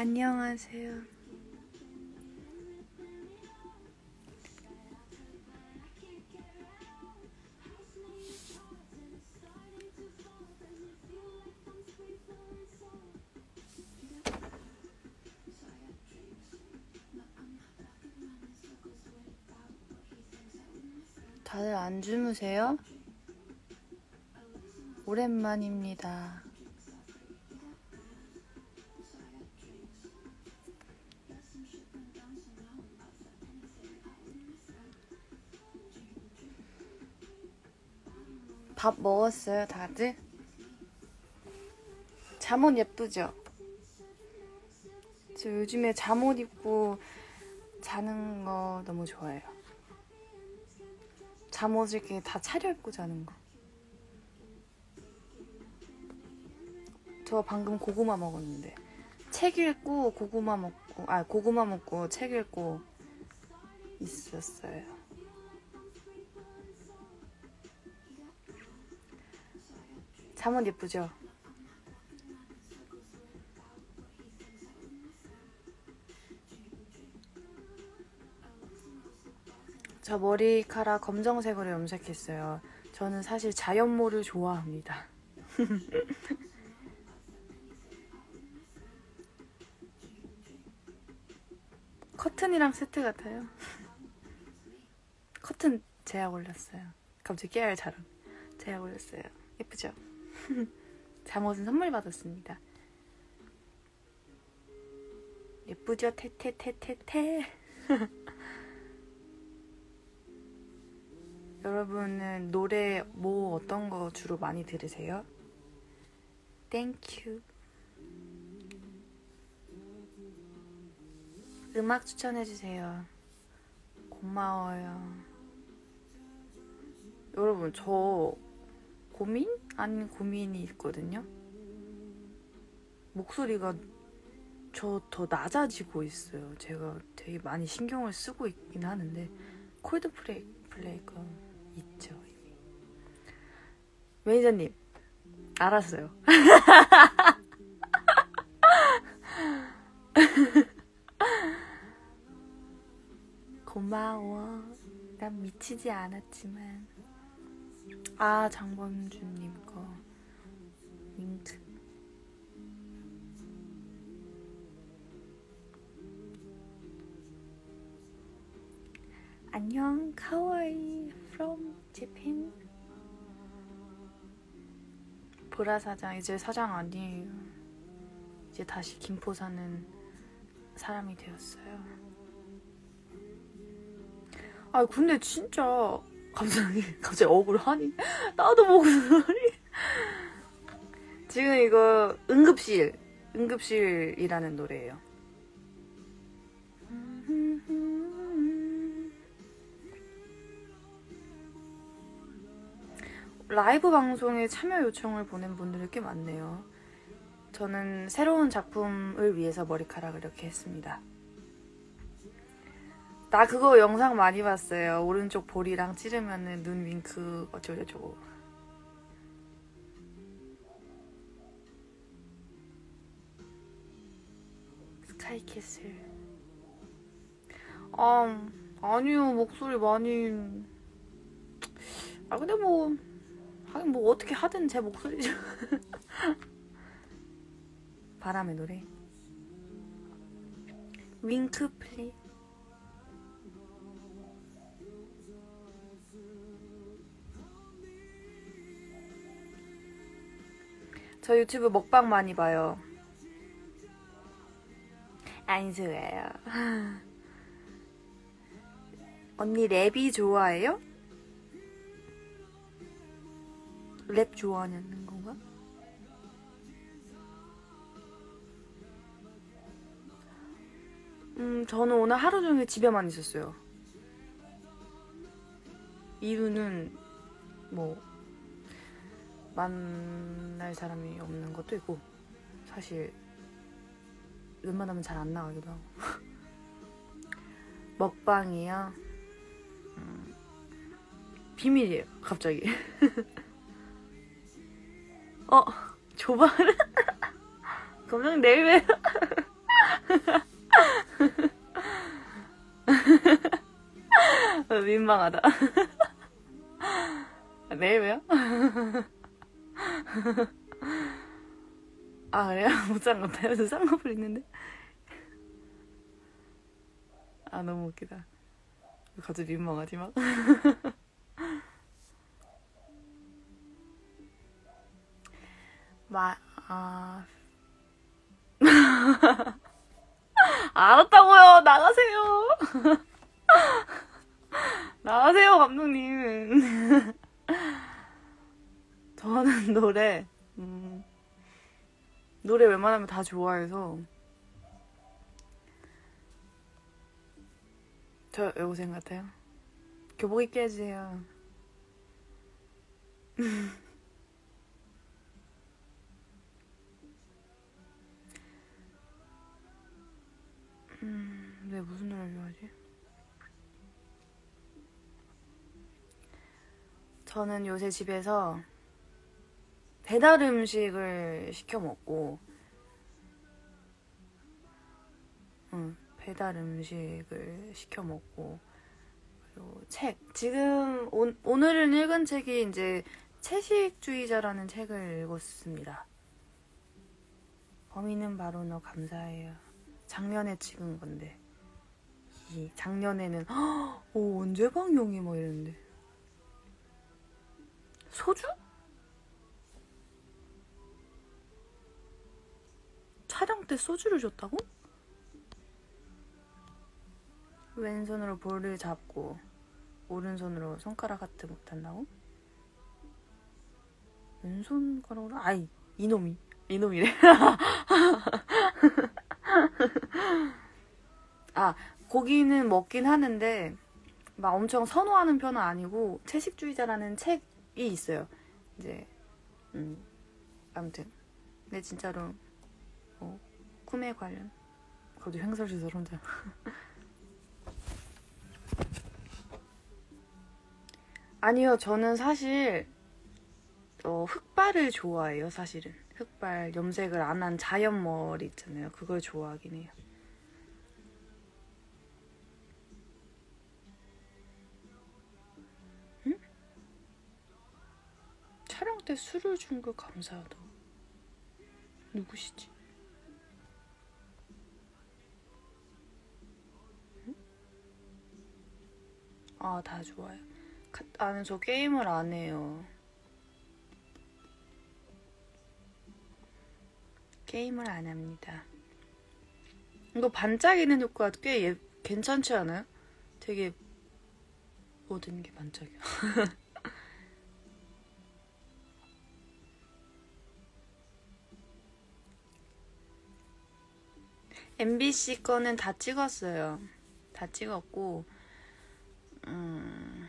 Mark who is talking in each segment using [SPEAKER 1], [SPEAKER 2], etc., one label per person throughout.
[SPEAKER 1] 안녕하세요. 다들 안 주무세요? 오랜만입니다. 밥 먹었어요, 다들? 잠옷 예쁘죠? 저 요즘에 잠옷 입고 자는 거 너무 좋아해요. 잠옷을 이렇게 다 차려입고 자는 거. 저 방금 고구마 먹었는데. 책 읽고 고구마 먹고, 아, 고구마 먹고 책 읽고 있었어요. 잠옷 예쁘죠? 저 머리카락 검정색으로 염색했어요. 저는 사실 자연모를 좋아합니다. 커튼이랑 세트 같아요. 커튼 제약 올렸어요. 갑자기 깨알 자랑. 제약 올렸어요. 예쁘죠? 잠옷은 선물 받았습니다. 예쁘죠? 테테테테테. 여러분은 노래 뭐 어떤 거 주로 많이 들으세요? Thank you. 음악 추천해주세요. 고마워요. 여러분, 저 고민? 아닌 고민이 있거든요. 목소리가 저 더 낮아지고 있어요. 제가 되게 많이 신경을 쓰고 있긴 하는데, 콜드플레이, 플레이가 있죠. 매니저님, 알았어요. 고마워. 난 미치지 않았지만. 아, 장범준님 거. 윙크. 안녕, 카와이 from Japan. 보라 사장 이제 사장 아니에요. 이제 다시 김포 사는 사람이 되었어요. 아 근데 진짜 갑자기 갑자기 억울하니? 나도 목소리. 지금 이거 응급실 응급실이라는 노래예요. 라이브 방송에 참여 요청을 보낸 분들이 꽤 많네요. 저는 새로운 작품을 위해서 머리카락을 이렇게 했습니다. 나 그거 영상 많이 봤어요. 오른쪽 볼이랑 찌르면은 눈 윙크 어쩌고저쩌고. 스카이캐슬. 아, 아니요. 목소리 많이. 아, 근데 뭐. 하긴 뭐 어떻게 하든 제 목소리죠. 바람의 노래. 윙크 플리. 저 유튜브 먹방 많이 봐요. 안수예요. 언니 랩이 좋아해요? 랩 좋아하는 건가? 음, 저는 오늘 하루 종일 집에만 있었어요. 이유는 뭐 만날 사람이 없는 것도 있고 사실 웬만하면 잘 안 나가기도 하고 먹방이요? 음, 비밀이에요 갑자기 어 조발 감독 내일 봬요 민망하다. 네, 왜요? 아, 그래요? 못 같아요? 저 쌍꺼풀 있는데? 아, 너무 웃기다. 갑자기 민망하지 막? 마, 아. 알았다고요! 나가세요! 나가세요, 감독님! 저는 노래, 음, 노래 웬만하면 다 좋아해서, 저 여고생 같아요? 교복 입게 해주세요. 음, 네, 무슨 노래 좋아하지? 저는 요새 집에서 배달 음식을 시켜 먹고, 응, 배달 음식을 시켜 먹고, 그리고 책. 지금 오, 오늘은 읽은 책이 이제 채식주의자라는 책을 읽었습니다. 범인은 바로 너 감사해요. 작년에 찍은 건데. 이 작년에는 오 언제 방영이 뭐 이랬는데. 소주? 때 소주를 줬다고? 왼손으로 볼을 잡고 오른손으로 손가락 하트 못한다고? 왼손가락으로? 아이 이놈이 이놈이래 아 고기는 먹긴 하는데 막 엄청 선호하는 편은 아니고 채식주의자라는 책이 있어요 이제 음 아무튼 근데 진짜로 뭐 꿈에 관련 그것도 횡설수설 혼자 아니요, 저는 사실 어, 흑발을 좋아해요, 사실은. 흑발, 염색을 안 한 자연 머리 있잖아요. 그걸 좋아하긴 해요. 응? 촬영 때 술을 준걸 감사하다. 누구시지? 아, 다 좋아요. 아니, 저 게임을 안 해요. 게임을 안 합니다. 이거 반짝이는 효과 꽤 예, 괜찮지 않아요? 되게 모든 게 반짝여. MBC 거는 다 찍었어요. 다 찍었고, 음,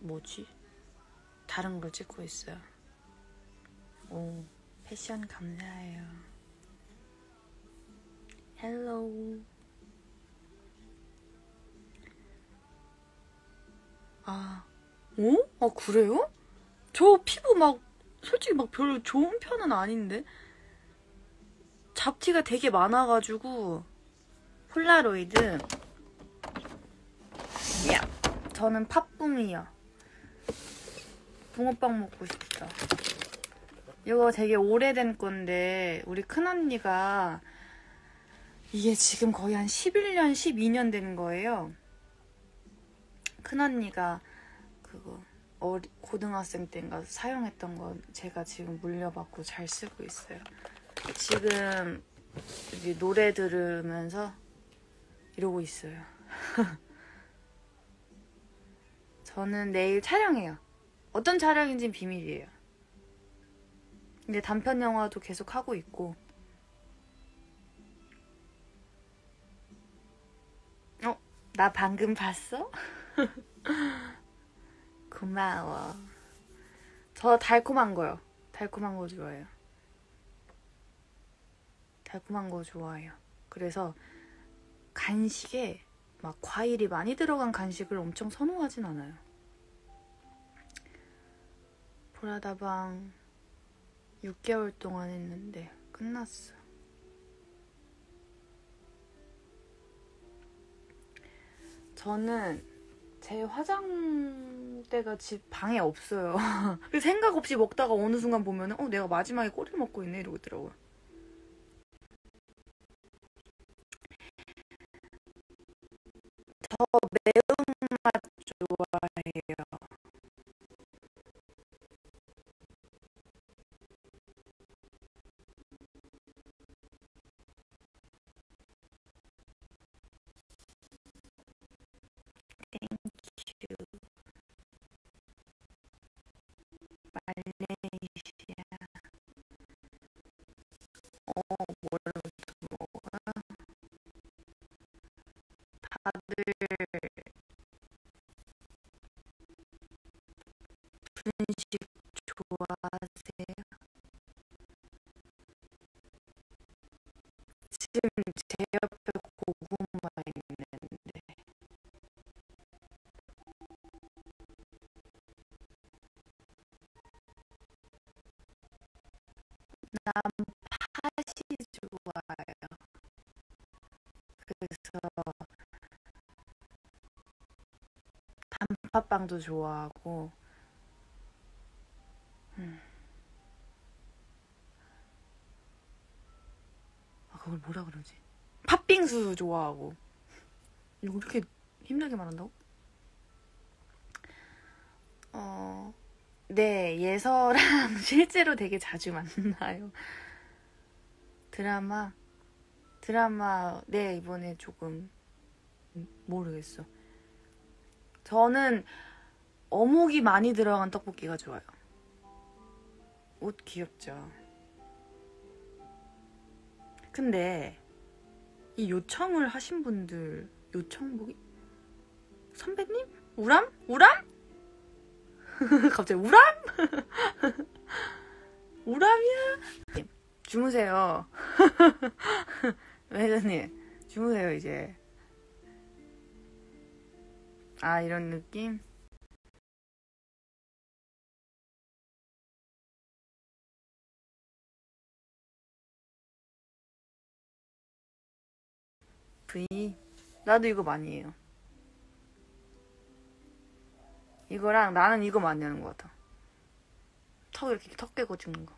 [SPEAKER 1] 뭐지? 다른 걸 찍고 있어요. 오, 패션 감사해요. 헬로우. 아, 오? 아, 그래요? 저 피부 막, 솔직히 막 별로 좋은 편은 아닌데? 잡티가 되게 많아가지고, 폴라로이드. 야, 저는 팥붕이요. 붕어빵 먹고 싶다. 이거 되게 오래된 건데 우리 큰언니가 이게 지금 거의 한 11년, 12년 된 거예요. 큰언니가 그거 어리, 고등학생 때인가 사용했던 거 제가 지금 물려받고 잘 쓰고 있어요. 지금 노래 들으면서 이러고 있어요. 저는 내일 촬영해요. 어떤 촬영인지는 비밀이에요. 근데 단편 영화도 계속 하고 있고. 어? 나 방금 봤어? 고마워. 저 달콤한 거요. 달콤한 거 좋아해요. 달콤한 거 좋아해요. 그래서 간식에 막 과일이 많이 들어간 간식을 엄청 선호하진 않아요. 브라다방 6개월 동안 했는데 끝났어. 저는 제 화장대가 집 방에 없어요. 그 생각 없이 먹다가 어느 순간 보면 어 내가 마지막에 꼬리 먹고 있네 이러고 있더라고요. 말레이시아. 어, 뭐라부터 먹어요? 다들 분식 좋아하세요? 지금 제 단팥빵도 좋아하고, 음, 아, 그걸 뭐라 그러지? 팥빙수 좋아하고. 이거 이렇게 힘들게 말한다고? 어, 네, 예서랑 실제로 되게 자주 만나요. 드라마, 드라마, 네, 이번에 조금, 음, 모르겠어. 저는 어묵이 많이 들어간 떡볶이가 좋아요. 옷 귀엽죠? 근데, 이 요청을 하신 분들, 요청복이? 선배님? 우람? 우람? 갑자기 우람? 우람이야? 주무세요. 매니저님, 주무세요, 이제. 아, 이런 느낌? V. 나도 이거 많이 해요. 이거랑 나는 이거 많이 하는 것 같아. 턱 이렇게 턱 깨고 죽는 거.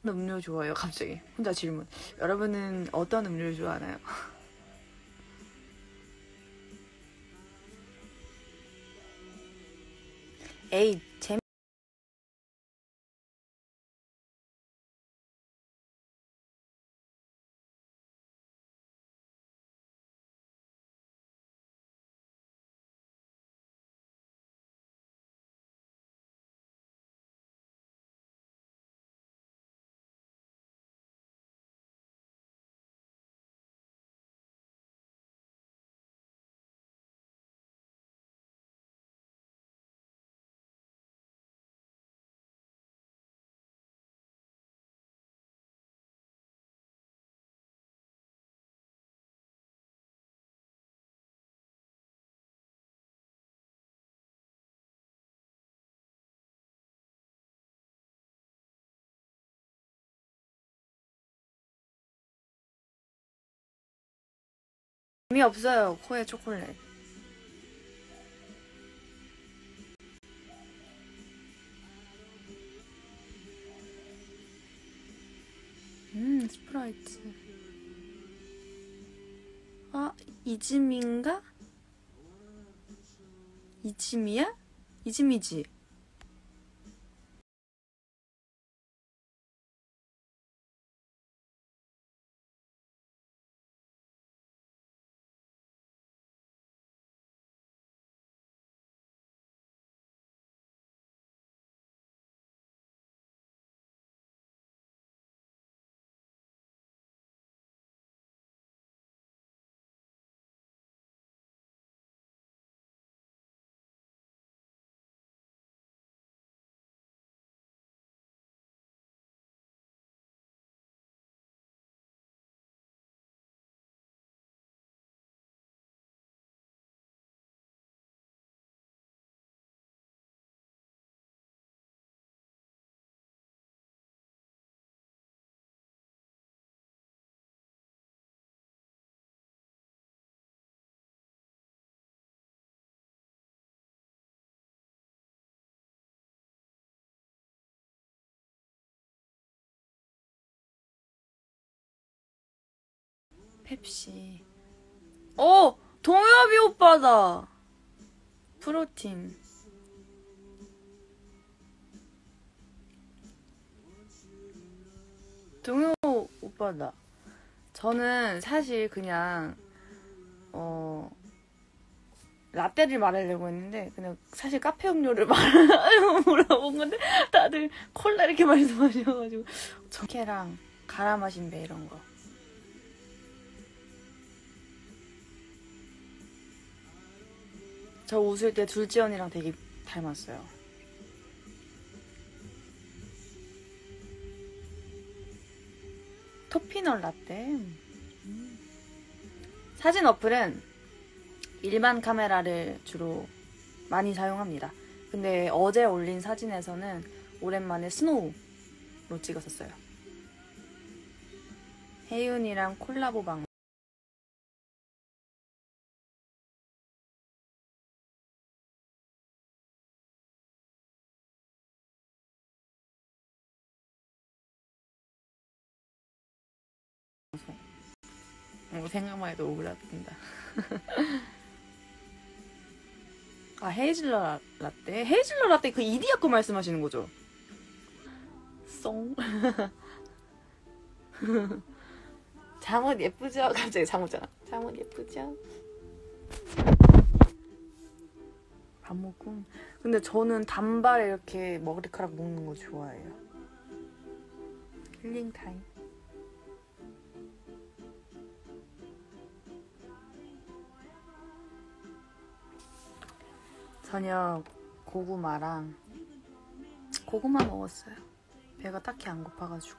[SPEAKER 1] 나 음료 좋아해요, 갑자기. 혼자 질문. 여러분은 어떤 음료를 좋아하나요? 에이, 재미 없어요, 코에 초콜릿. 음, 스프라이트. 아, 이즘인가? 이즘이야? 이즘이지? 펩시. 어! 동엽이 오빠다! 프로틴. 동엽 오빠다. 저는 사실 그냥, 어, 라떼를 말하려고 했는데, 그냥 사실 카페 음료를 말하려고 물어본 건데, 다들 콜라 이렇게 말씀하셔가지고, 저케랑 갈아 마신 배 이런 거. 저 웃을 때 둘째 언니랑 되게 닮았어요. 토피넛 라떼. 음. 사진 어플은 일반 카메라를 주로 많이 사용합니다. 근데 어제 올린 사진에서는 오랜만에 스노우로 찍었었어요. 혜윤이랑 콜라보 방. 어, 생각만 해도 오그라든다. 아 헤이즐넛 라떼? 헤이즐넛 라떼 그 이디야 거 말씀하시는 거죠? 썽. 잠옷 예쁘죠? 갑자기 잠옷잖아. 잠옷 예쁘죠? 밥 먹고. 근데 저는 단발에 이렇게 머리카락 묶는 거 좋아해요. 힐링 타임. 저녁 고구마랑 고구마 먹었어요. 배가 딱히 안 고파가지고.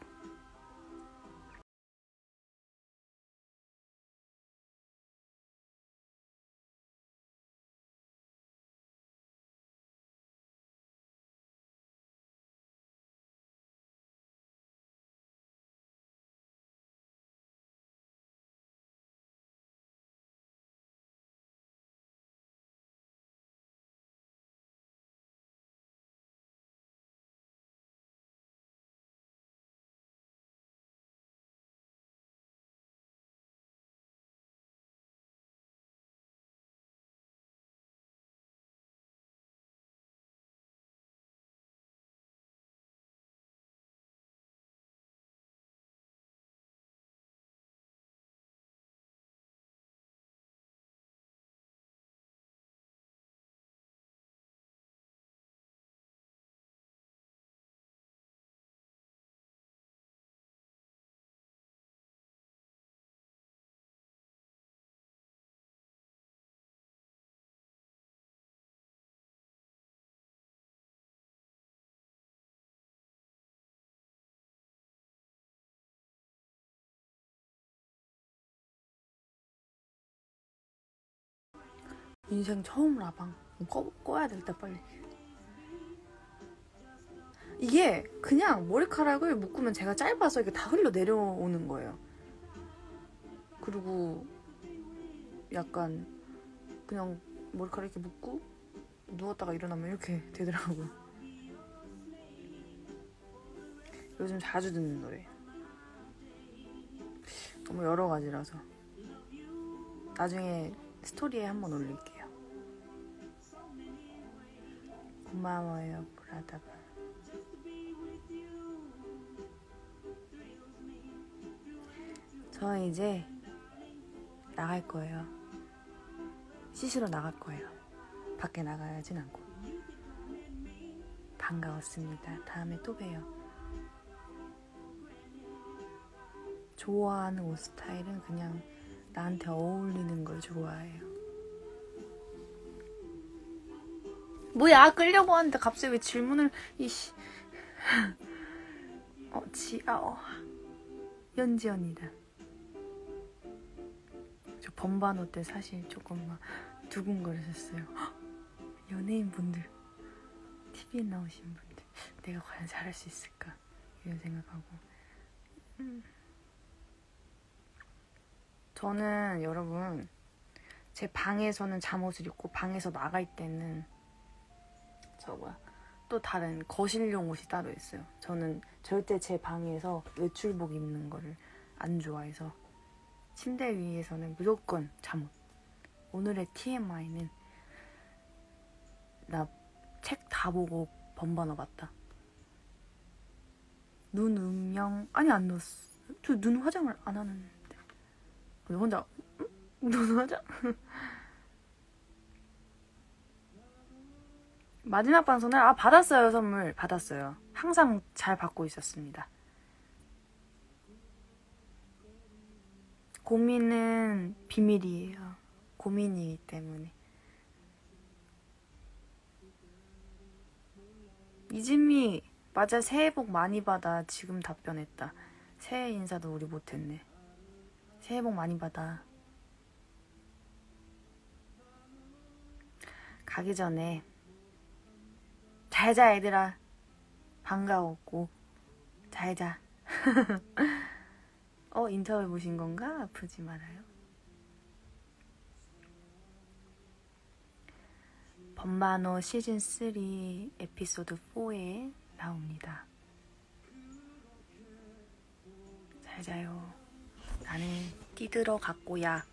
[SPEAKER 1] 인생 처음 라방. 꺼, 꺼야 되겠다 빨리. 이게 그냥 머리카락을 묶으면 제가 짧아서 이게 다 흘러 내려오는 거예요. 그리고 약간 그냥 머리카락 이렇게 묶고 누웠다가 일어나면 이렇게 되더라고요. 요즘 자주 듣는 노래. 너무 여러 가지라서. 나중에 스토리에 한번 올릴게요 고마워요, 브라다바. 저 이제 나갈 거예요. 씻으러 나갈 거예요. 밖에 나가야진 않고. 반가웠습니다. 다음에 또 봬요. 좋아하는 옷 스타일은 그냥 나한테 어울리는 걸 좋아해요. 뭐야 끌려고 하는데 갑자기 왜 질문을 이씨. 어 지아 어. 연지연이다. 저 번반호 때 사실 조금 막 두근거렸었어요. 연예인 분들 TV에 나오신 분들 내가 과연 잘할 수 있을까? 이런 생각하고. 음. 저는 여러분 제 방에서는 잠옷을 입고 방에서 나갈 때는 저 뭐야 또 다른 거실용 옷이 따로 있어요. 저는 절대 제 방에서 외출복 입는 거를 안 좋아해서 침대 위에서는 무조건 잠옷. 오늘의 TMI는 나 책 다 보고 번번어 봤다. 눈 음영 아니 안 넣었어. 저 눈 화장을 안 하는데. 왜 혼자 응? 눈 화장? 마지막 방송을 아 받았어요 선물 받았어요. 항상 잘 받고 있었습니다. 고민은 비밀이에요. 고민이기 때문에. 이진미 맞아 새해 복 많이 받아 지금 답변했다. 새해 인사도 우리 못했네. 새해 복 많이 받아. 가기 전에 잘자 얘들아. 반가웠고 잘자. 어 인터뷰 보신 건가? 아프지 말아요. 번만호 시즌 3 에피소드 4에 나옵니다. 잘 자요. 나는 뛰들어 갔고야.